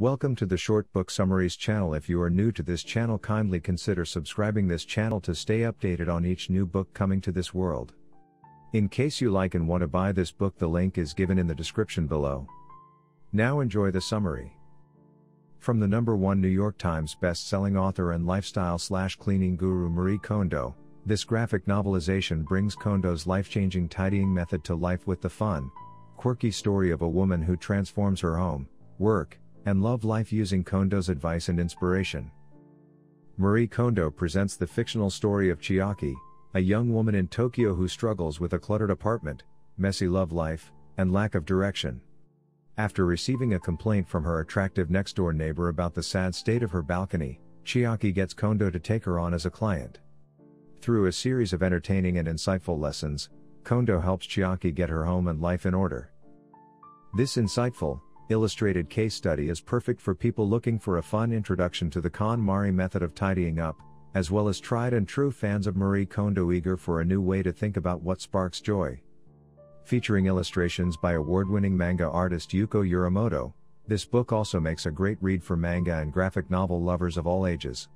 Welcome to the Short Book Summaries channel. If you are new to this channel, kindly consider subscribing this channel to stay updated on each new book coming to this world. In case you like and want to buy this book, the link is given in the description below. Now enjoy the summary. From the number one New York Times best-selling author and lifestyle slash cleaning guru Marie Kondo, this graphic novelization brings Kondo's life-changing tidying method to life with the fun, quirky story of a woman who transforms her home, work, and love life using Kondo's advice and inspiration. Marie Kondo presents the fictional story of Chiaki, a young woman in Tokyo who struggles with a cluttered apartment, messy love life, and lack of direction. After receiving a complaint from her attractive next door neighbor about the sad state of her balcony, Chiaki gets Kondo to take her on as a client. Through a series of entertaining and insightful lessons, Kondo helps Chiaki get her home and life in order. This insightful, illustrated case study is perfect for people looking for a fun introduction to the KonMari method of tidying up, as well as tried and true fans of Marie Kondo eager for a new way to think about what sparks joy. Featuring illustrations by award-winning manga artist Yuko Uramoto, this book also makes a great read for manga and graphic novel lovers of all ages.